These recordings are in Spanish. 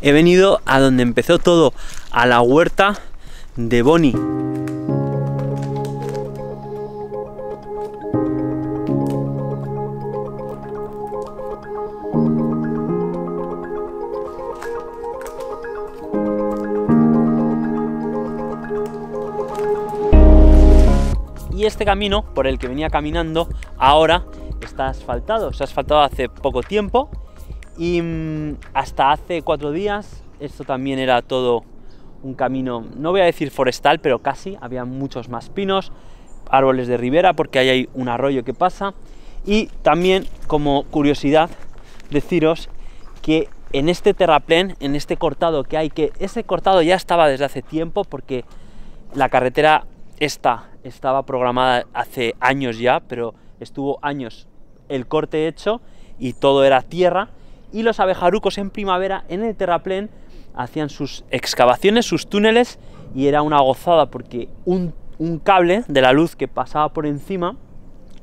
he venido a donde empezó todo, a la huerta de Bonnie. Y este camino por el que venía caminando ahora está asfaltado. Se ha asfaltado hace poco tiempo y mm, hasta hace cuatro días esto también era todo un camino, no voy a decir forestal, pero casi. Había muchos más pinos, árboles de ribera porque ahí hay un arroyo que pasa. Y también como curiosidad deciros que en este terraplén, en este cortado que hay, que ese cortado ya estaba desde hace tiempo porque la carretera esta estaba programada hace años ya, pero estuvo años el corte hecho y todo era tierra. Y los abejarucos en primavera en el terraplén hacían sus excavaciones, sus túneles y era una gozada porque un, un cable de la luz que pasaba por encima,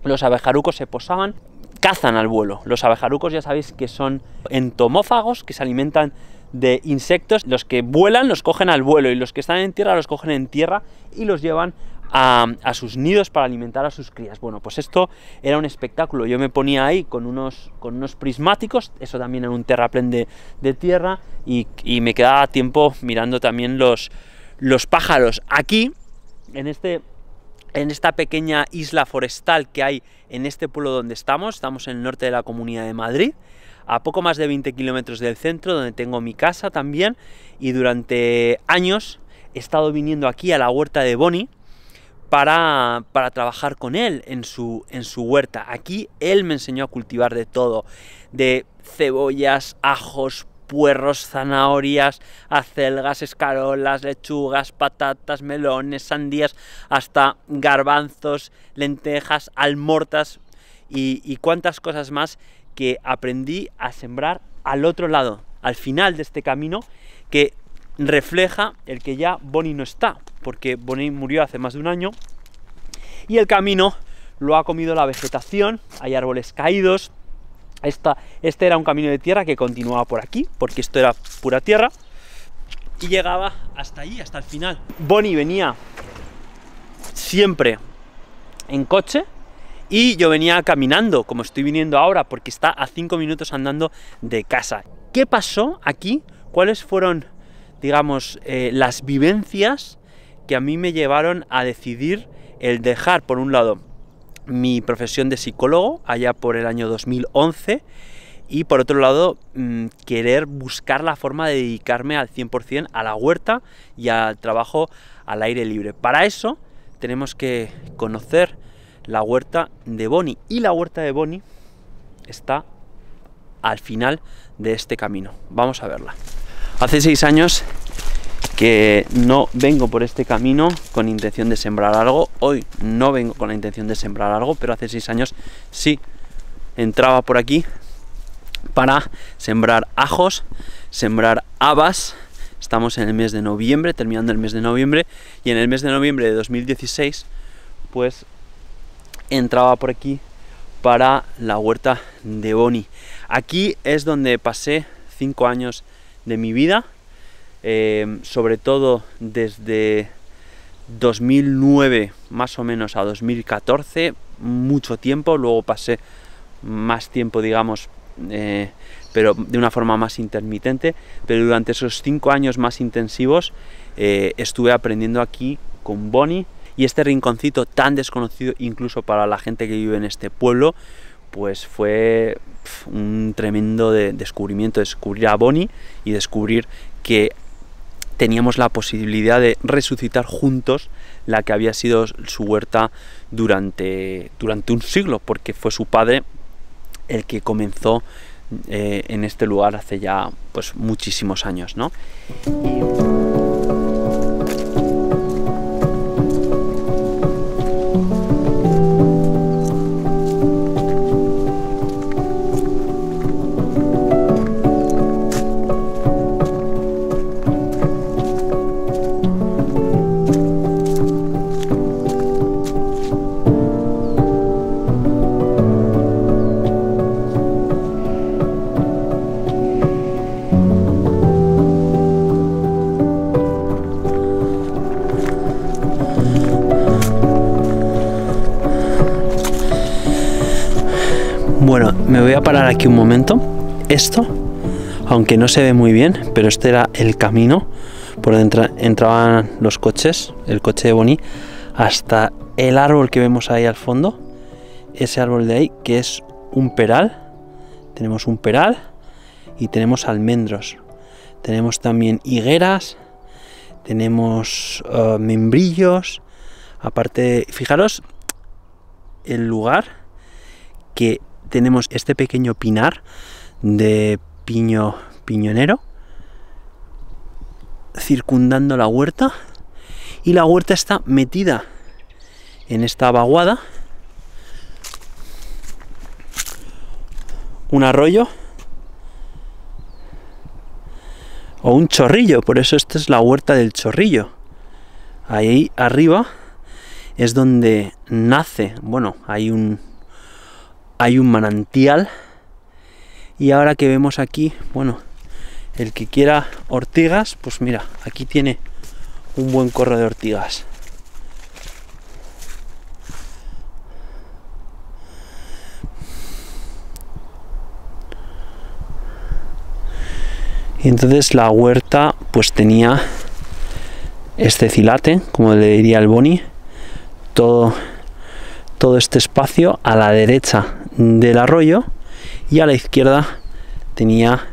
los abejarucos se posaban, cazan al vuelo. Los abejarucos ya sabéis que son entomófagos que se alimentan de insectos, los que vuelan los cogen al vuelo y los que están en tierra los cogen en tierra y los llevan a, sus nidos para alimentar a sus crías. Bueno, pues esto era un espectáculo. Yo me ponía ahí con unos, con unos prismáticos, eso también era un terraplén de, de tierra, y, me quedaba tiempo mirando también los, los pájaros. Aquí, en, este, en esta pequeña isla forestal que hay en este pueblo donde estamos, estamos en el norte de la Comunidad de Madrid, a poco más de 20 kilómetros del centro, donde tengo mi casa también, y durante años he estado viniendo aquí a la huerta de Boni, para, trabajar con él en su, en su huerta. Aquí él me enseñó a cultivar de todo, de cebollas, ajos, puerros, zanahorias, acelgas, escarolas, lechugas, patatas, melones, sandías, hasta garbanzos, lentejas, almortas y, y cuantas cosas más que aprendí a sembrar al otro lado, al final de este camino, que refleja el que ya Bonnie no está, porque Bonnie murió hace más de un año y el camino lo ha comido la vegetación, hay árboles caídos. Esta, este era un camino de tierra que continuaba por aquí, porque esto era pura tierra, y llegaba hasta allí, hasta el final. Bonnie venía siempre en coche y yo venía caminando, como estoy viniendo ahora, porque está a 5 minutos andando de casa. ¿Qué pasó aquí? ¿Cuáles fueron digamos, eh, las vivencias que a mí me llevaron a decidir el dejar, por un lado, mi profesión de psicólogo, allá por el año 2011, y por otro lado, mm, querer buscar la forma de dedicarme al 100% a la huerta y al trabajo al aire libre. Para eso tenemos que conocer la huerta de Boni, y la huerta de Boni está al final de este camino. Vamos a verla. Hace seis años que no vengo por este camino con intención de sembrar algo. Hoy no vengo con la intención de sembrar algo, pero hace seis años sí entraba por aquí para sembrar ajos, sembrar habas. Estamos en el mes de noviembre, terminando el mes de noviembre, y en el mes de noviembre de 2016, pues entraba por aquí para la huerta de Boni. Aquí es donde pasé cinco años de mi vida, eh, sobre todo desde 2009 más o menos a 2014, mucho tiempo, luego pasé más tiempo, digamos, eh, pero de una forma más intermitente, pero durante esos cinco años más intensivos eh, estuve aprendiendo aquí con Bonnie y este rinconcito tan desconocido incluso para la gente que vive en este pueblo, pues fue un tremendo descubrimiento, descubrir a Bonnie y descubrir que teníamos la posibilidad de resucitar juntos la que había sido su huerta durante, durante un siglo, porque fue su padre el que comenzó eh, en este lugar hace ya pues muchísimos años, ¿no? Aquí un momento. Esto, aunque no se ve muy bien, pero este era el camino por donde entraban los coches, el coche de Bonnie, hasta el árbol que vemos ahí al fondo. Ese árbol de ahí, que es un peral. Tenemos un peral y tenemos almendros. Tenemos también higueras, tenemos eh, membrillos. Aparte, fijaros el lugar que tenemos este pequeño pinar de piño piñonero circundando la huerta y la huerta está metida en esta vaguada un arroyo o un chorrillo, por eso esta es la huerta del chorrillo. Ahí arriba es donde nace, bueno, hay un hay un manantial y ahora que vemos aquí, bueno, el que quiera ortigas, pues mira, aquí tiene un buen corro de ortigas. Y entonces la huerta pues tenía este cilate, como le diría el Boni, todo, todo este espacio a la derecha del arroyo y a la izquierda tenía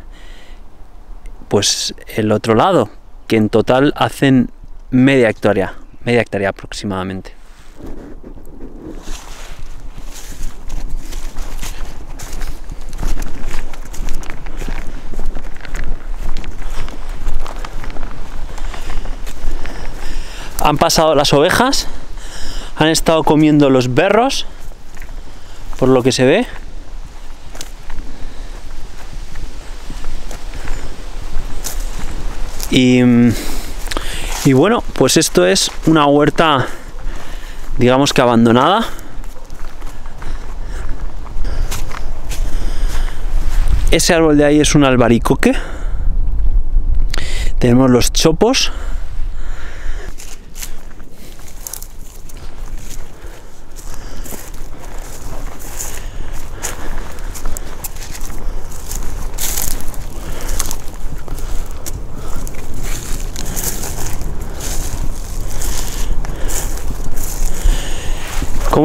pues el otro lado, que en total hacen media hectárea, media hectárea aproximadamente. han pasado las ovejas, han estado comiendo los berros, por lo que se ve. Y, y bueno, pues esto es una huerta, digamos que abandonada. Ese árbol de ahí es un albaricoque. Tenemos los chopos,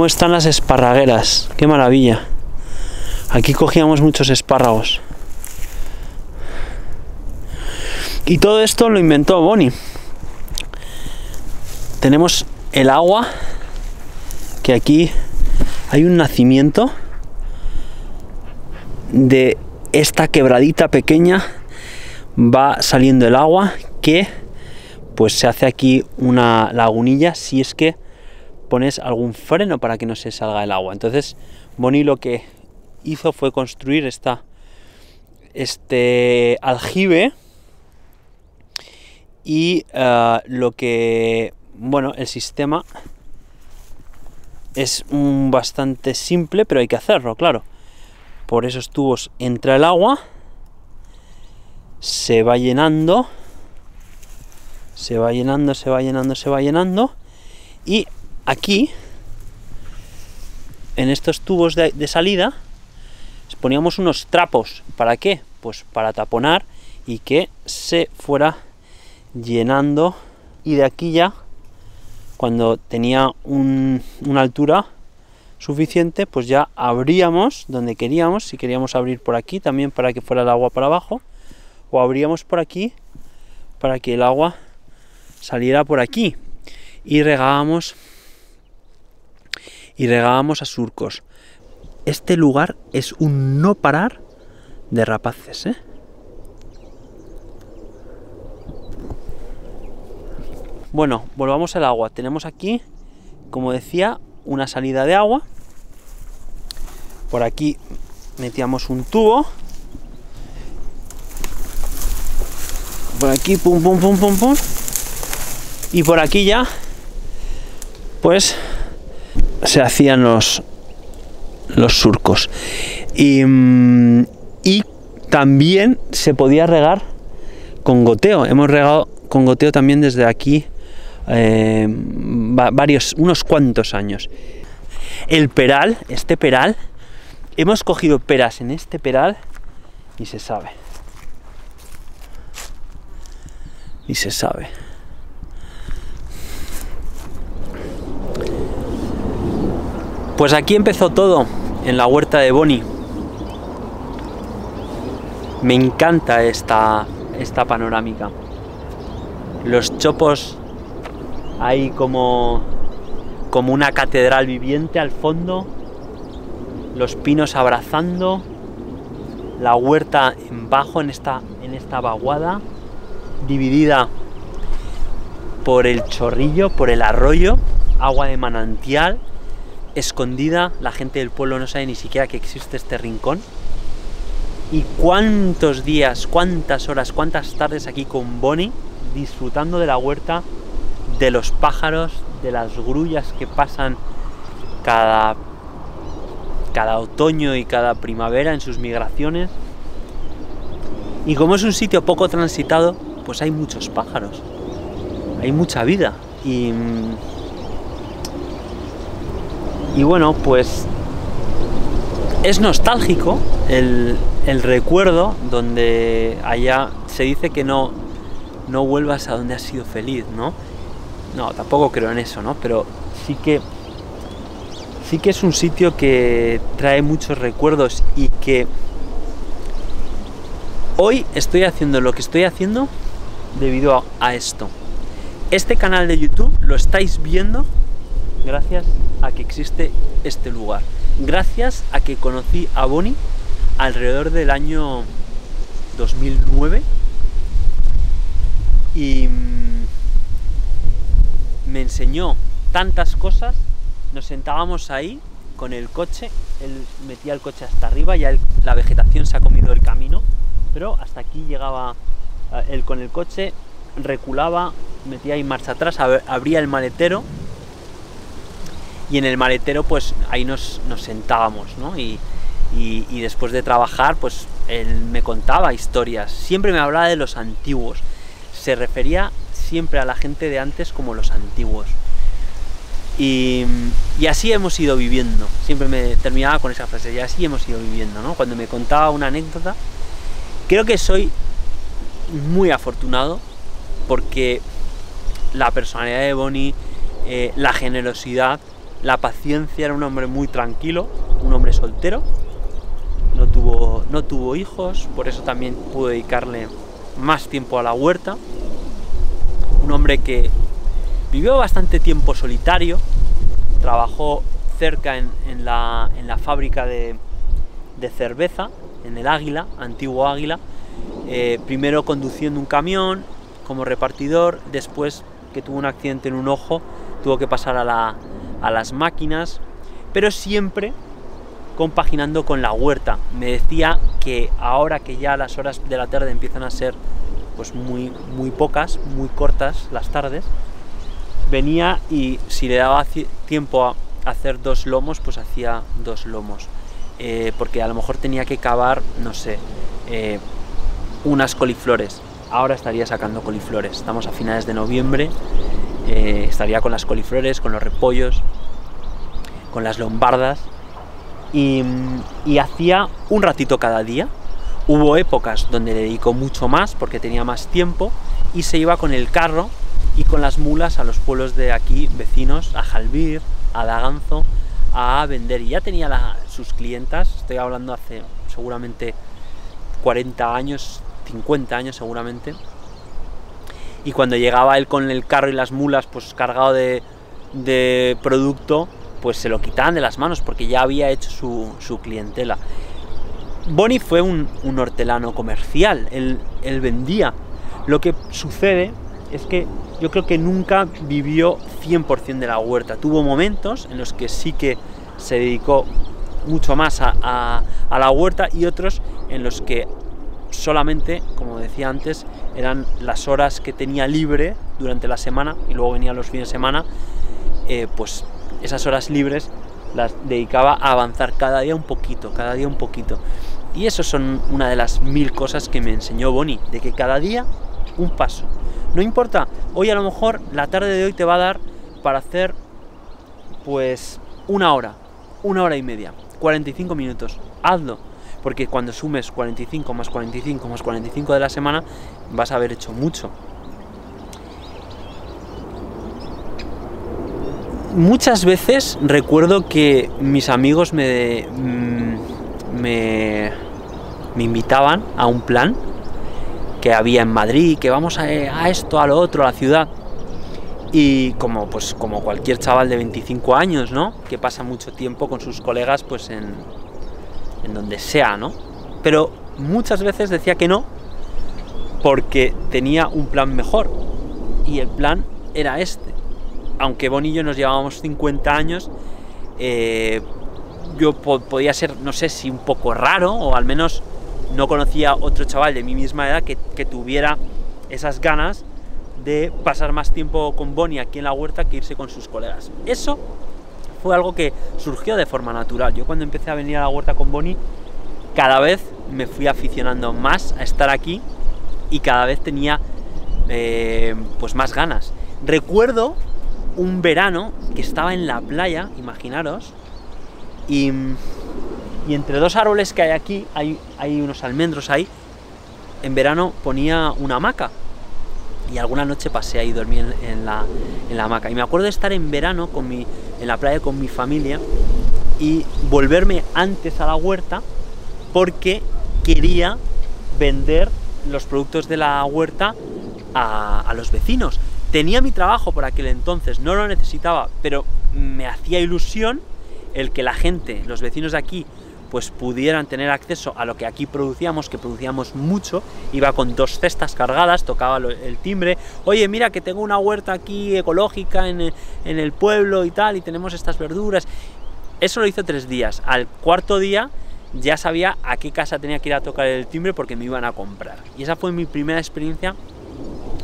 ¿Cómo están las esparragueras? ¡Qué maravilla! Aquí cogíamos muchos espárragos. Y todo esto lo inventó Bonnie. Tenemos el agua, que aquí hay un nacimiento de esta quebradita pequeña va saliendo el agua que pues se hace aquí una lagunilla si es que pones algún freno para que no se salga el agua. Entonces, Boni lo que hizo fue construir esta, este aljibe y eh, lo que, bueno, el sistema es bastante simple, pero hay que hacerlo, claro. Por esos tubos entra el agua, se va llenando, se va llenando, se va llenando, se va llenando, y aquí, en estos tubos de, salida, poníamos unos trapos. ¿Para qué? Pues para taponar y que se fuera llenando. Y de aquí ya, cuando tenía una altura suficiente, pues ya abríamos donde queríamos. Si queríamos abrir por aquí también para que fuera el agua para abajo. O abríamos por aquí para que el agua saliera por aquí. Y regábamos y regábamos a surcos. Este lugar es un no parar de rapaces, ¿eh? Bueno, volvamos al agua. Tenemos aquí, como decía, una salida de agua. Por aquí metíamos un tubo. Por aquí, pum, pum, pum, pum, pum. Y por aquí ya, pues se hacían los, los surcos. Y, mm, y también se podía regar con goteo. Hemos regado con goteo también desde aquí eh, varios, unos cuantos años. El peral, este peral, hemos cogido peras en este peral y se sabe. Y se sabe. Pues aquí empezó todo, en la huerta de Bonnie. Me encanta esta, esta panorámica. Los chopos ahí como, como una catedral viviente al fondo, los pinos abrazando, la huerta en bajo en esta, en esta vaguada, dividida por el chorrillo, por el arroyo, agua de manantial, escondida, la gente del pueblo no sabe ni siquiera que existe este rincón. Y cuántos días, cuántas horas, cuántas tardes aquí con Bonnie, disfrutando de la huerta, de los pájaros, de las grullas que pasan cada, cada otoño y cada primavera en sus migraciones. Y como es un sitio poco transitado, pues hay muchos pájaros, hay mucha vida. Y, y bueno, pues es nostálgico el, recuerdo donde allá se dice que no, no vuelvas a donde has sido feliz, ¿no? No, tampoco creo en eso, ¿no? Pero sí que sí que es un sitio que trae muchos recuerdos y que hoy estoy haciendo lo que estoy haciendo debido a esto. Este canal de YouTube lo estáis viendo gracias a que existe este lugar. Gracias a que conocí a Bonnie alrededor del año 2009 y mm, me enseñó tantas cosas. Nos sentábamos ahí con el coche, él metía el coche hasta arriba, ya la vegetación se ha comido el camino, pero hasta aquí llegaba eh, él con el coche, reculaba, metía ahí marcha atrás, abría el maletero y en el maletero pues ahí nos, nos sentábamos, ¿no? Y, y, después de trabajar, pues él me contaba historias, siempre me hablaba de los antiguos, se refería siempre a la gente de antes como los antiguos. Y, y, así hemos ido viviendo, siempre me terminaba con esa frase, y así hemos ido viviendo, ¿no? Cuando me contaba una anécdota, creo que soy muy afortunado porque la personalidad de Bonnie, eh, la generosidad, la paciencia, era un hombre muy tranquilo, un hombre soltero, no tuvo, no tuvo hijos, por eso también pudo dedicarle más tiempo a la huerta. Un hombre que vivió bastante tiempo solitario, trabajó cerca en, la, fábrica de, cerveza, en el Águila, antiguo Águila, eh, primero conduciendo un camión como repartidor, después que tuvo un accidente en un ojo, tuvo que pasar a, a las máquinas, pero siempre compaginando con la huerta. Me decía que ahora que ya las horas de la tarde empiezan a ser pues muy, muy pocas, muy cortas las tardes, venía y si le daba tiempo a hacer dos lomos, pues hacía dos lomos. Eh, porque a lo mejor tenía que cavar, no sé, eh, unas coliflores. Ahora estaría sacando coliflores. Estamos a finales de noviembre. Eh, estaría con las coliflores, con los repollos, con las lombardas y, hacía un ratito cada día. Hubo épocas donde le dedicó mucho más porque tenía más tiempo y se iba con el carro y con las mulas a los pueblos de aquí vecinos, a Jalbir, a Daganzo, a vender. Y ya tenía sus clientas, estoy hablando hace seguramente 40 años, 50 años seguramente. Y cuando llegaba él con el carro y las mulas, pues cargado de, producto, pues se lo quitaban de las manos porque ya había hecho su, clientela. Bonnie fue un, hortelano comercial, él, vendía. Lo que sucede es que yo creo que nunca vivió 100% de la huerta. Tuvo momentos en los que sí que se dedicó mucho más a, la huerta y otros en los que solamente, como decía antes, eran las horas que tenía libre durante la semana y luego venían los fines de semana, eh, pues esas horas libres las dedicaba a avanzar cada día un poquito, cada día un poquito. Y eso son una de las mil cosas que me enseñó Bonnie, de que cada día un paso. No importa, hoy a lo mejor la tarde de hoy te va a dar para hacer pues una hora, una hora y media. 45 minutos, hazlo. Porque cuando sumes 45 más 45 más 45 de la semana, vas a haber hecho mucho. Muchas veces recuerdo que mis amigos me, mm, me, me invitaban a un plan que había en Madrid, que vamos a, esto, a lo otro, a la ciudad. Y como, pues, como cualquier chaval de 25 años, ¿no? Que pasa mucho tiempo con sus colegas pues en, en donde sea, ¿no? Pero muchas veces decía que no porque tenía un plan mejor. Y el plan era este. Aunque Bonillo nos llevábamos 50 años, eh, yo podía ser, no sé si un poco raro, o al menos no conocía otro chaval de mi misma edad que, tuviera esas ganas de pasar más tiempo con Bonnie aquí en la huerta que irse con sus colegas. Eso fue algo que surgió de forma natural. Yo cuando empecé a venir a la huerta con Bonnie, cada vez me fui aficionando más a estar aquí y cada vez tenía eh, pues más ganas. Recuerdo un verano que estaba en la playa, imaginaros, y entre dos árboles que hay aquí, hay, hay unos almendros ahí, en verano ponía una hamaca. Y alguna noche pasé ahí, dormí en, la, en la hamaca. Y me acuerdo de estar en verano con mi, en la playa con mi familia y volverme antes a la huerta porque quería vender los productos de la huerta a, a, los vecinos. Tenía mi trabajo por aquel entonces, no lo necesitaba, pero me hacía ilusión el que la gente, los vecinos de aquí, pues pudieran tener acceso a lo que aquí producíamos, que producíamos mucho, iba con dos cestas cargadas, tocaba el timbre, oye, mira que tengo una huerta aquí ecológica en el, pueblo y tal, y tenemos estas verduras. Eso lo hizo tres días. Al cuarto día ya sabía a qué casa tenía que ir a tocar el timbre porque me iban a comprar. Y esa fue mi primera experiencia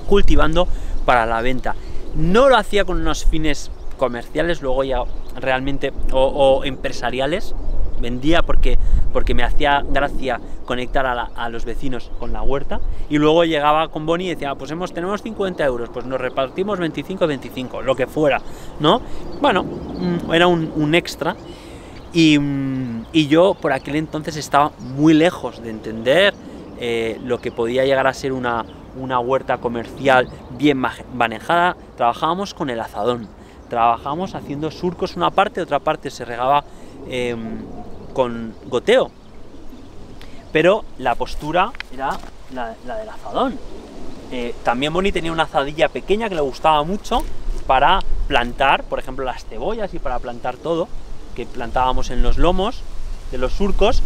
cultivando para la venta. No lo hacía con unos fines comerciales, luego ya realmente, o empresariales, vendía porque, porque me hacía gracia conectar a, los vecinos con la huerta. Y luego llegaba con Bonnie y decía, ah, pues hemos, tenemos 50 euros, pues nos repartimos 25-25, lo que fuera, ¿no? Bueno, mm, era un, extra. Mm, y, yo por aquel entonces estaba muy lejos de entender eh, lo que podía llegar a ser una, una huerta comercial bien manejada, trabajábamos con el azadón, trabajábamos haciendo surcos una parte, otra parte se regaba em, con goteo. Pero la postura era la, del azadón. Eh, también Bonnie tenía una azadilla pequeña que le gustaba mucho para plantar, por ejemplo, las cebollas y para plantar todo, que plantábamos en los lomos de los surcos,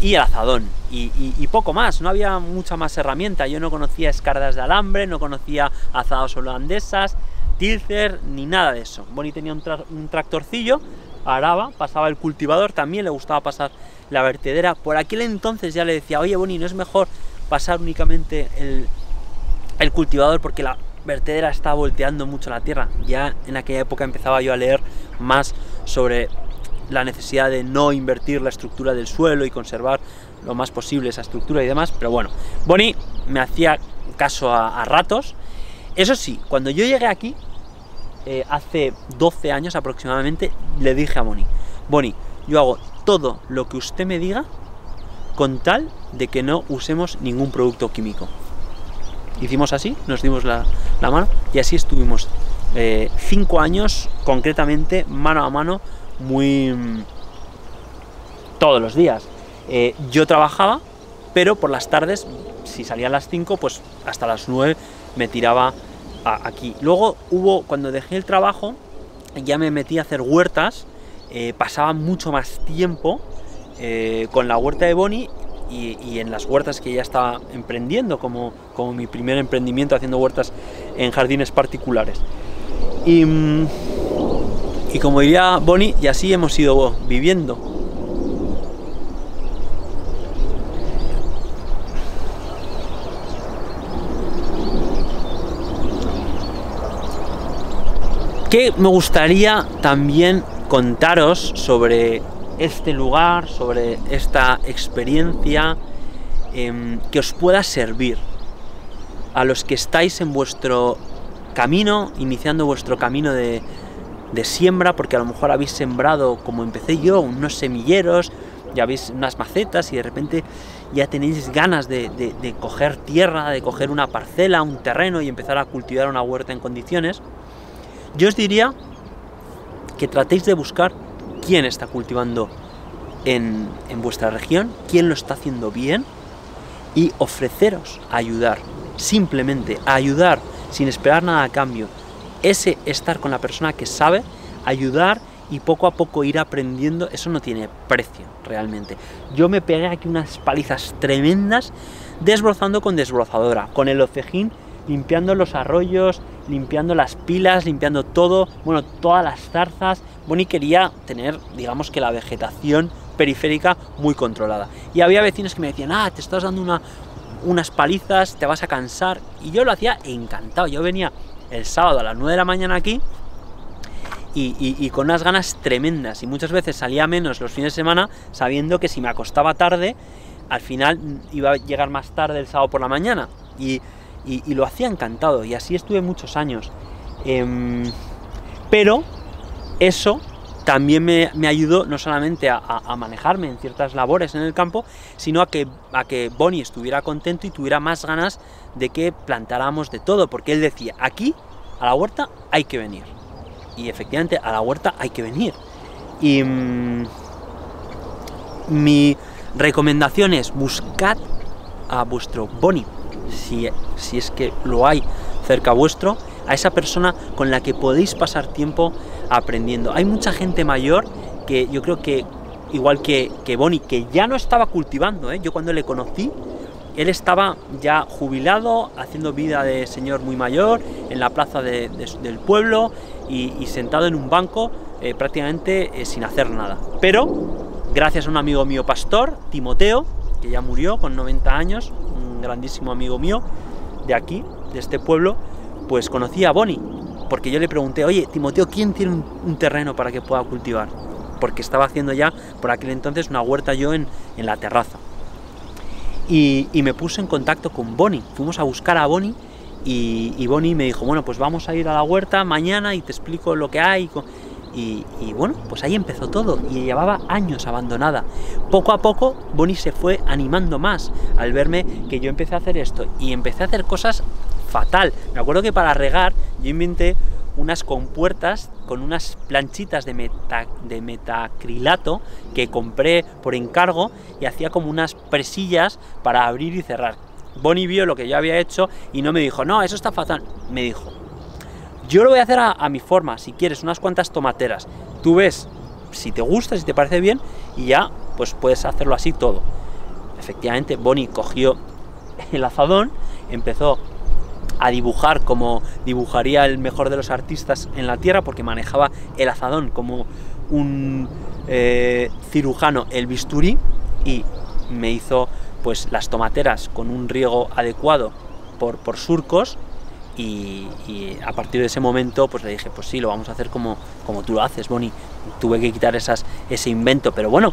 y el azadón. Y, poco más, no había mucha más herramienta. Yo no conocía escardas de alambre, no conocía azados holandesas, tilcer, ni nada de eso. Bonnie tenía un tractorcillo araba, pasaba el cultivador, también le gustaba pasar la vertedera. Por aquel entonces ya le decía, oye Boni, ¿no es mejor pasar únicamente el, el cultivador porque la vertedera está volteando mucho la tierra? Ya en aquella época empezaba yo a leer más sobre la necesidad de no invertir la estructura del suelo y conservar lo más posible esa estructura y demás, pero bueno, Bonnie me hacía caso a ratos. Eso sí, cuando yo llegué aquí, eh, hace 12 años aproximadamente, le dije a Bonnie, Bonnie, yo hago todo lo que usted me diga con tal de que no usemos ningún producto químico. Hicimos así, nos dimos la, mano y así estuvimos 5 eh, años concretamente mano a mano muy todos los días. Eh, yo trabajaba, pero por las tardes, si salía a las 5, pues hasta las 9 me tiraba aquí. Luego hubo, cuando dejé el trabajo, ya me metí a hacer huertas, eh, pasaba mucho más tiempo eh, con la huerta de Bonnie y, en las huertas que ya estaba emprendiendo, como, como mi primer emprendimiento haciendo huertas en jardines particulares. Y, mm, y como diría Bonnie, y así hemos ido viviendo. Que me gustaría también contaros sobre este lugar, sobre esta experiencia em, que os pueda servir a los que estáis en vuestro camino, iniciando vuestro camino de, siembra, porque a lo mejor habéis sembrado, como empecé yo, unos semilleros, ya habéis unas macetas y de repente ya tenéis ganas de, coger tierra, de coger una parcela, un terreno y empezar a cultivar una huerta en condiciones, yo os diría que tratéis de buscar quién está cultivando en, en vuestra región, quién lo está haciendo bien y ofreceros a ayudar, simplemente a ayudar sin esperar nada a cambio. Ese estar con la persona que sabe, ayudar y poco a poco ir aprendiendo, eso no tiene precio realmente. Yo me pegué aquí unas palizas tremendas desbrozando con desbrozadora, con el ocejín limpiando los arroyos, limpiando las pilas, limpiando todo, bueno, todas las zarzas. Bonnie quería tener, digamos que la vegetación periférica muy controlada. Y había vecinos que me decían, ah, te estás dando una, unas palizas, te vas a cansar. Y yo lo hacía encantado. Yo venía el sábado a las 9 de la mañana aquí y, con unas ganas tremendas. Y muchas veces salía menos los fines de semana sabiendo que si me acostaba tarde, al final iba a llegar más tarde el sábado por la mañana. Y, lo hacía encantado. Y así estuve muchos años. Em, pero eso también me, ayudó no solamente a, manejarme en ciertas labores en el campo, sino a que, a que Bonnie estuviera contento y tuviera más ganas de que plantáramos de todo, porque él decía, aquí a la huerta hay que venir. Y efectivamente a la huerta hay que venir. Y mm, mi recomendación es buscad a vuestro Bonnie, si, si es que lo hay cerca vuestro, a esa persona con la que podéis pasar tiempo aprendiendo. Hay mucha gente mayor que yo creo que, igual que, que Bonnie, que ya no estaba cultivando, ¿eh? yo cuando le conocí, él estaba ya jubilado, haciendo vida de señor muy mayor, en la plaza del pueblo y, sentado en un banco eh, prácticamente eh, sin hacer nada. Pero, gracias a un amigo mío pastor, Timoteo, que ya murió con 90 años, grandísimo amigo mío de aquí, de este pueblo, pues conocí a Bonnie, porque yo le pregunté, oye, Timoteo, ¿quién tiene un, terreno para que pueda cultivar? Porque estaba haciendo ya por aquel entonces una huerta yo en, la terraza. Y, me puse en contacto con Bonnie, fuimos a buscar a Bonnie y, Bonnie me dijo, bueno, pues vamos a ir a la huerta mañana y te explico lo que hay. Y, bueno, pues ahí empezó todo y llevaba años abandonada. Poco a poco Bonnie se fue animando más al verme que yo empecé a hacer esto y empecé a hacer cosas fatal. Me acuerdo que para regar yo inventé unas compuertas con unas planchitas de, de metacrilato que compré por encargo y hacía como unas presillas para abrir y cerrar. Bonnie vio lo que yo había hecho y no me dijo, no, eso está fatal. Me dijo, yo lo voy a hacer a, mi forma, si quieres, unas cuantas tomateras. Tú ves si te gusta, si te parece bien y ya, pues puedes hacerlo así todo. Efectivamente, Bonnie cogió el azadón, empezó a dibujar como dibujaría el mejor de los artistas en la Tierra, porque manejaba el azadón como un eh, cirujano el bisturí y me hizo pues las tomateras con un riego adecuado por, por surcos y, a partir de ese momento pues le dije, pues sí, lo vamos a hacer como, como tú lo haces, Bonnie. Tuve que quitar ese invento, pero bueno,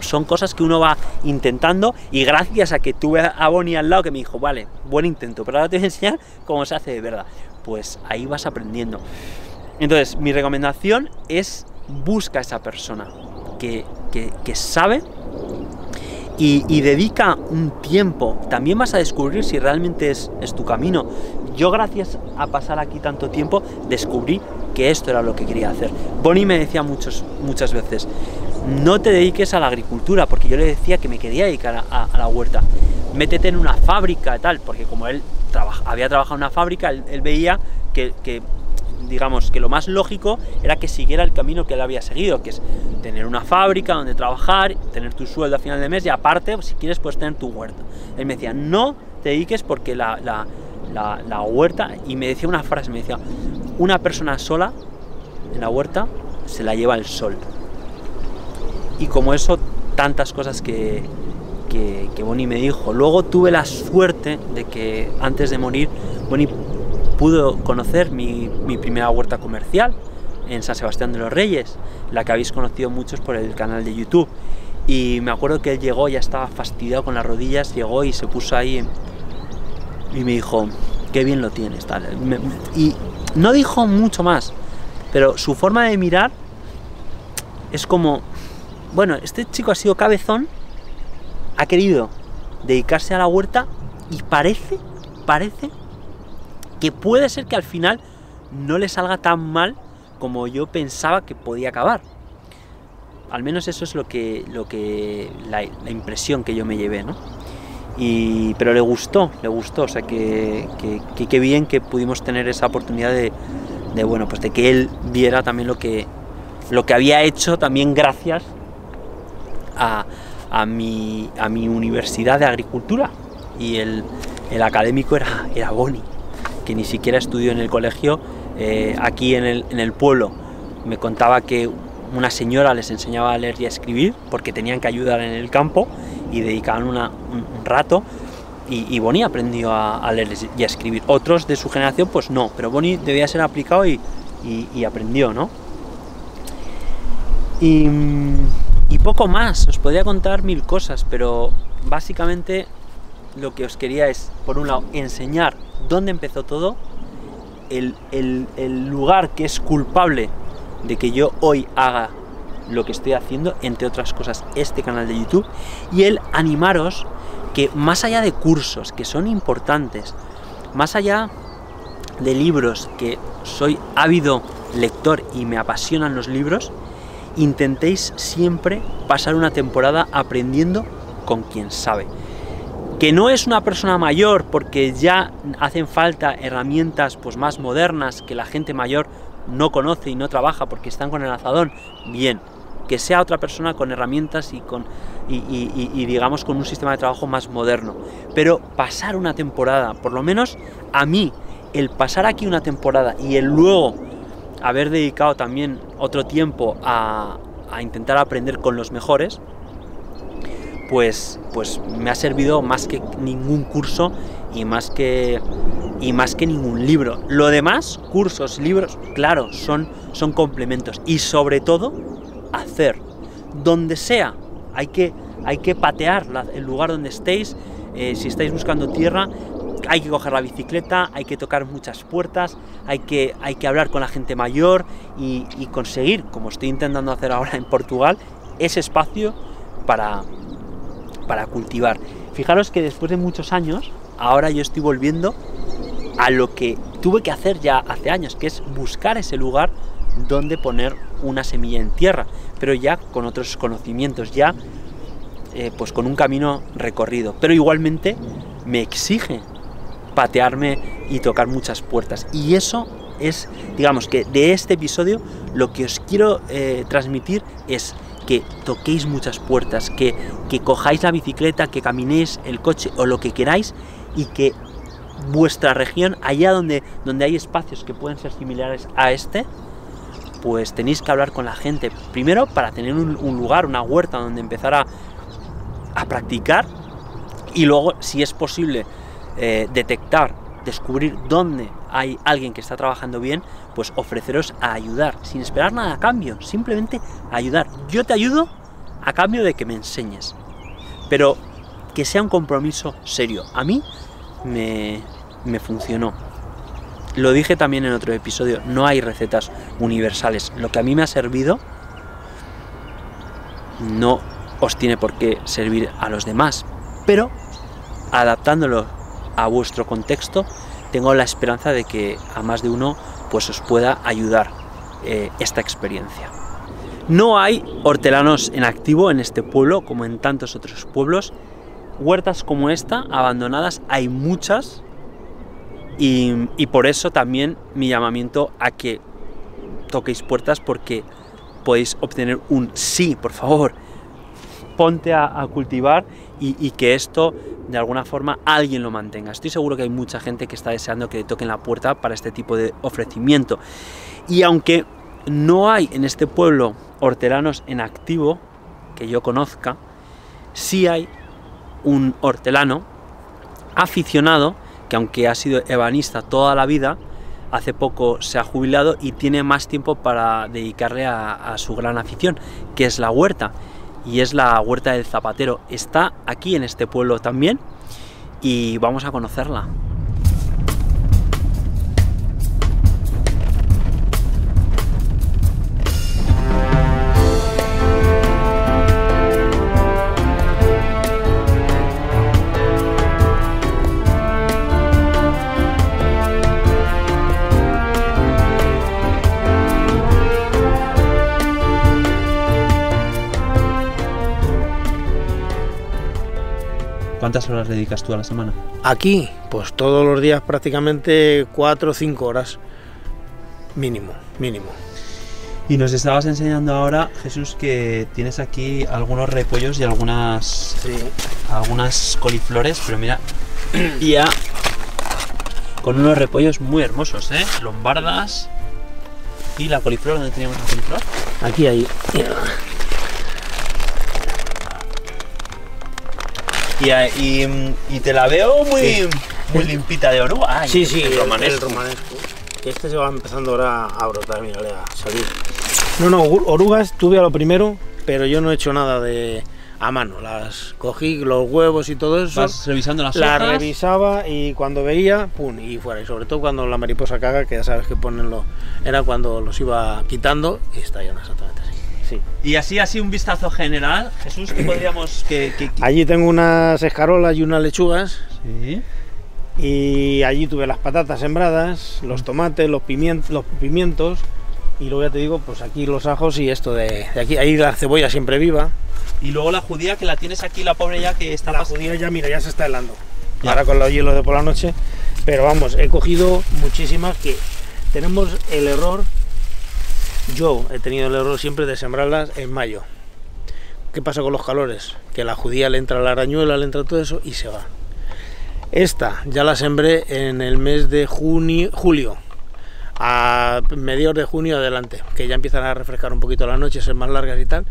son, cosas que uno va intentando y gracias a que tuve a Bonnie al lado que me dijo, vale, buen intento, pero ahora te voy a enseñar cómo se hace de verdad. Pues ahí vas aprendiendo. Entonces, mi recomendación es busca a esa persona que, que sabe y, dedica un tiempo. También vas a descubrir si realmente es, es, tu camino. Yo gracias a pasar aquí tanto tiempo descubrí que esto era lo que quería hacer. Bonnie me decía muchos, muchas veces, no te dediques a la agricultura, porque yo le decía que me quería dedicar a, la huerta. Métete en una fábrica, tal, porque como él había trabajado en una fábrica, él, veía que, que digamos que lo más lógico era que siguiera el camino que él había seguido, que es tener una fábrica donde trabajar, tener tu sueldo a final de mes y aparte, si quieres, puedes tener tu huerta. Él me decía, no te dediques porque la, la, huerta, y me decía una frase, me decía, una persona sola en la huerta se la lleva el sol. Y como eso, tantas cosas que, que, que Bonnie me dijo. Luego tuve la suerte de que antes de morir, Bonnie pudo conocer mi, primera huerta comercial en San Sebastián de los Reyes, la que habéis conocido muchos por el canal de YouTube. Y me acuerdo que él llegó, ya estaba fastidiado con las rodillas, llegó y se puso ahí y me dijo, qué bien lo tienes, tal. Y no dijo mucho más, pero su forma de mirar es como, bueno, este chico ha sido cabezón, ha querido dedicarse a la huerta y parece, parece que puede ser que al final no le salga tan mal como yo pensaba que podía acabar. Al menos eso es lo que, lo que la, impresión que yo me llevé, ¿no? Y, pero le gustó, le gustó, o sea que qué bien que pudimos tener esa oportunidad de, de, bueno, pues de que él viera también lo que, lo que había hecho también gracias a, a, mi, a mi universidad de agricultura. Y el, el académico era, era Boni, que ni siquiera estudió en el colegio eh, aquí en el, en el pueblo. Me contaba que una señora les enseñaba a leer y a escribir porque tenían que ayudar en el campo y dedicaban un, rato y, Boni aprendió a, leer y a escribir. Otros de su generación pues no, pero Boni debía ser aplicado y, y aprendió, ¿no? Y, y, poco más, os podría contar mil cosas, pero básicamente lo que os quería es, por un lado, enseñar dónde empezó todo, el, el, lugar que es culpable de que yo hoy haga lo que estoy haciendo, entre otras cosas, este canal de YouTube, y el animaros que más allá de cursos que son importantes, más allá de libros, que soy ávido lector y me apasionan los libros, intentéis siempre pasar una temporada aprendiendo con quien sabe que no es una persona mayor porque ya hacen falta herramientas pues más modernas que la gente mayor no conoce y no trabaja porque están con el azadón, bien, que sea otra persona con herramientas y con y, digamos con un sistema de trabajo más moderno. Pero pasar una temporada, por lo menos a mí, el pasar aquí una temporada y el luego haber dedicado también otro tiempo a, a intentar aprender con los mejores, pues, pues me ha servido más que ningún curso y más que, y más que ningún libro. Lo demás, cursos, libros, claro, son, son complementos. Y sobre todo, hacer. Donde sea, hay que, hay que patear el lugar donde estéis. Eh, si estáis buscando tierra, hay que coger la bicicleta, hay que tocar muchas puertas, hay que, hay que hablar con la gente mayor y, y conseguir, como estoy intentando hacer ahora en Portugal, ese espacio para, para cultivar. Fijaros que después de muchos años, ahora yo estoy volviendo a lo que tuve que hacer ya hace años, que es buscar ese lugar donde poner una semilla en tierra, pero ya con otros conocimientos, ya eh, pues con un camino recorrido. Pero igualmente me exige patearme y tocar muchas puertas. Y eso es, digamos que de este episodio lo que os quiero eh, transmitir es que toquéis muchas puertas, que, que cojáis la bicicleta, que caminéis el coche o lo que queráis y que vuestra región, allá donde, donde hay espacios que pueden ser similares a este, pues tenéis que hablar con la gente. Primero para tener un, lugar, una huerta donde empezar a, a, practicar y luego, si es posible, eh, detectar, descubrir dónde hay alguien que está trabajando bien, pues ofreceros a ayudar, sin esperar nada a cambio, simplemente ayudar. Yo te ayudo a cambio de que me enseñes, pero que sea un compromiso serio. A mí me, me funcionó. Lo dije también en otro episodio, no hay recetas universales. Lo que a mí me ha servido no os tiene por qué servir a los demás, pero adaptándolo a vuestro contexto tengo la esperanza de que a más de uno pues os pueda ayudar eh, esta experiencia. No hay hortelanos en activo en este pueblo como en tantos otros pueblos. Huertas como esta, abandonadas, hay muchas y, y por eso también mi llamamiento a que toquéis puertas porque podéis obtener un sí, por favor. Ponte a, cultivar y que esto de alguna forma alguien lo mantenga. Estoy seguro que hay mucha gente que está deseando que le toquen la puerta para este tipo de ofrecimiento. Y aunque no hay en este pueblo hortelanos en activo, que yo conozca, sí hay un hortelano aficionado que aunque ha sido ebanista toda la vida, hace poco se ha jubilado y tiene más tiempo para dedicarle a, a su gran afición, que es la huerta y es la Huerta del Zapatero. Está aquí en este pueblo también y vamos a conocerla. ¿Cuántas horas dedicas tú a la semana? Aquí, pues todos los días prácticamente 4 o 5 horas. Mínimo, mínimo. Y nos estabas enseñando ahora, Jesús, que tienes aquí algunos repollos y algunas Sí. algunas coliflores, pero mira, ya con unos repollos muy hermosos, ¿eh? Lombardas y la coliflor, ¿dónde teníamos la coliflor? Aquí hay. Y, a- y, y te la veo muy, Sí. muy limpita de oruga. Ay, Sí, sí, el romanesco. el romanesco. Que este se va empezando ahora a brotar, mira, a salir. No, no, oru- orugas tuve a lo primero, pero yo no he hecho nada de a mano. Las cogí, los huevos y todo eso. Vas revisando las la hojas. revisaba y cuando veía, pum, y fuera. Y sobre todo cuando la mariposa caga, que ya sabes que ponen lo, era cuando los iba quitando y estallan exactamente así. Sí. Y así, así un vistazo general, Jesús, ¿qué podríamos que, que- que- Allí tengo unas escarolas y unas lechugas. Sí. Y allí tuve las patatas sembradas, los tomates, los pimientos, los pimientos. Y luego ya te digo, pues aquí los ajos y esto de, de aquí. Ahí la cebolla siempre viva. Y luego la judía que la tienes aquí, la pobre ya que está La pas- judía ya, mira, ya se está helando. Ya. Ahora con los hielos de por la noche. Pero vamos, he cogido muchísimas que tenemos el error. Yo he tenido el error siempre de sembrarlas en mayo. ¿Qué pasa con los calores? Que la judía le entra la arañuela, le entra todo eso y se va. Esta ya la sembré en el mes de junio, julio. A mediados de junio adelante, que ya empiezan a refrescar un poquito las noches, ser más largas y tal.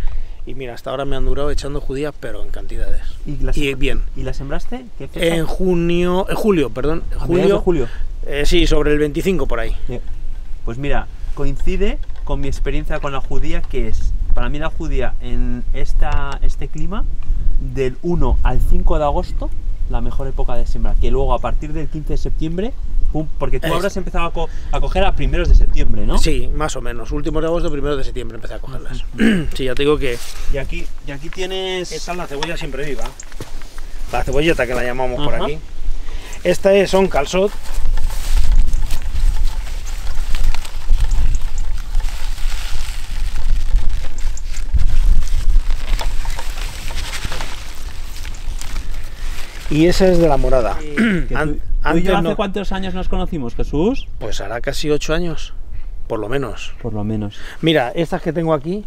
Y mira, hasta ahora me han durado echando judías, pero en cantidades. ¿Y la, Y bien. ¿Y la sembraste? ¿Qué fecha? En junio, en julio, perdón, julio, julio. eh, sí, sobre el 25 por ahí. Pues mira, coincide con mi experiencia con la judía, que es, para mí la judía en esta, este clima, del 1 al 5 de agosto, la mejor época de sembrar. Que luego a partir del 15 de septiembre, porque tú habrás empezado a, co- a coger a primeros de septiembre, ¿no? Sí, más o menos. Últimos de agosto, primero de septiembre empecé a cogerlas. sí, ya te digo que Y aquí, y aquí tienes... esta es la cebolla siempre viva. La cebolleta que la llamamos por aquí. Esta es son calzot. Y esa es de la morada. Tú- tú y yo hace no. cuántos años nos conocimos, Jesús? Pues hará casi ocho años, por lo menos. Por lo menos. Mira, estas que tengo aquí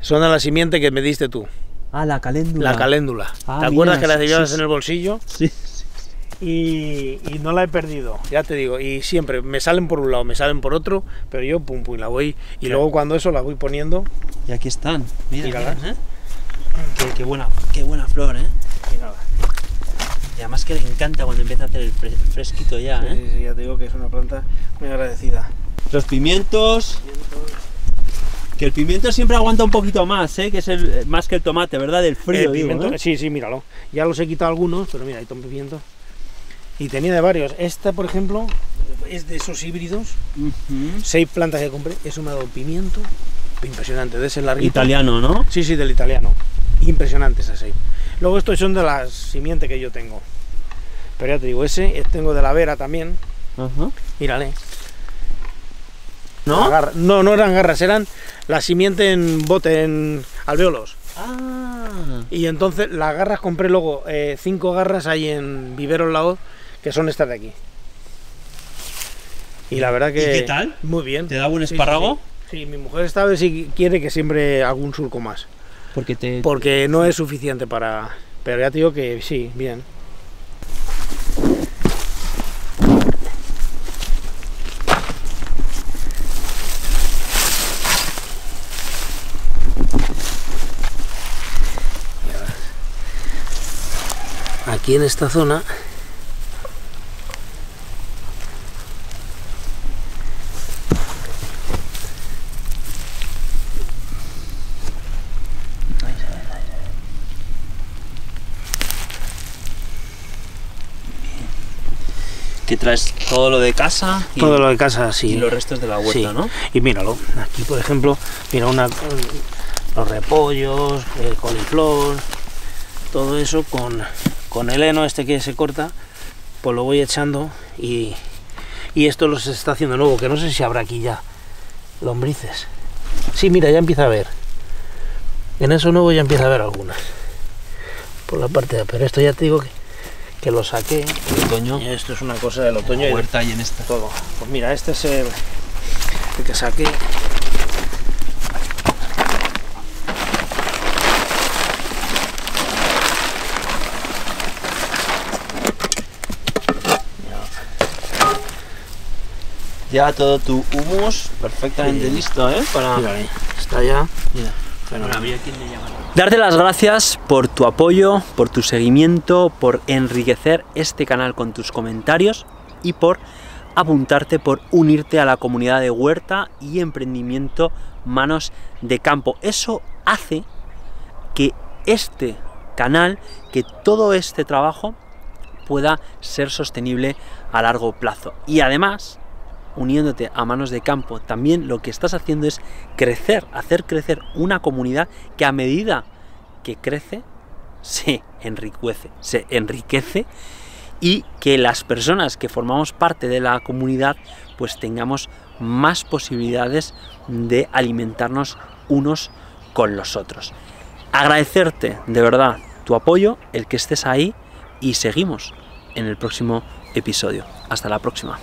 son de la simiente que me diste tú, Ah, la caléndula. la caléndula. Ah, ¿Te acuerdas mira, que la llevabas sí, en el bolsillo? Sí. Y, y no la he perdido, ya te digo. Y siempre me salen por un lado, me salen por otro, pero yo pum pum la voy. Y luego cuando eso la voy poniendo, Y aquí están. Mira, ¿eh? Qué, qué buena, qué buena flor, ¿eh? Y además que le encanta cuando empieza a hacer el fres- fresquito ya, ¿eh? Sí, sí, ya te digo que es una planta muy agradecida. Los pimientos, que el pimiento siempre aguanta un poquito más, ¿eh? Que es el, más que el tomate, ¿verdad? Del frío, El digo, pimiento- ¿eh? Sí, sí, míralo. Ya los he quitado algunos, pero mira, hay un pimiento. Y tenía de varios. Esta, por ejemplo, es de esos híbridos. Ujú. Seis plantas que compré. Eso me ha dado pimiento. Impresionante, de ese larguito. Italiano, ¿no? Sí, sí, del italiano. Impresionante ese seis. Luego estos son de la simiente que yo tengo. Pero ya te digo, ese tengo de la vera también. Ajá. Mírale. ¿No? Garra- No, no eran garras, eran la simiente en bote, en alveolos. Ah. Y entonces las garras compré luego eh, cinco garras ahí en Viveros Laoz, que son estas de aquí. Y la verdad que. ¿Y qué tal? Muy bien. ¿Te da buen Sí, sí, espárrago? Sí, Sí, mi mujer esta vez sí quiere que siempre algún surco más. Porque no es suficiente para. Pero ya te digo que sí, bien. Aquí en esta zona Traes todo lo de casa y, todo lo de casa sí. y los restos de la huerta, Sí. ¿no? Y míralo, aquí por ejemplo, mira una, los repollos, el coliflor, todo eso con, con el heno este que se corta, pues lo voy echando y, y esto lo se está haciendo nuevo, que no sé si habrá aquí ya lombrices. Sí, mira, ya empieza a ver. En eso nuevo ya empieza a haber algunas. por la parte de... Pero esto ya te digo que, que lo saqué. El otoño. Y esto es una cosa del otoño y Huerta y en esta. todo. Pues mira, este es el, el que saqué. Ya todo tu humus perfectamente Sí. listo, ¿eh? Para... Mira, ahí, está ya. Mira. Fenomenal. Darte las gracias por tu apoyo, por tu seguimiento, por enriquecer este canal con tus comentarios y por apuntarte, por unirte a la comunidad de huerta y emprendimiento manos de campo. Eso hace que este canal, que todo este trabajo pueda ser sostenible a largo plazo. Y además, uniéndote a manos de campo, también lo que estás haciendo es crecer, hacer crecer una comunidad que a medida que crece, se enriquece, se enriquece y que las personas que formamos parte de la comunidad pues tengamos más posibilidades de alimentarnos unos con los otros. Agradecerte de verdad tu apoyo, el que estés ahí y seguimos en el próximo episodio. Hasta la próxima.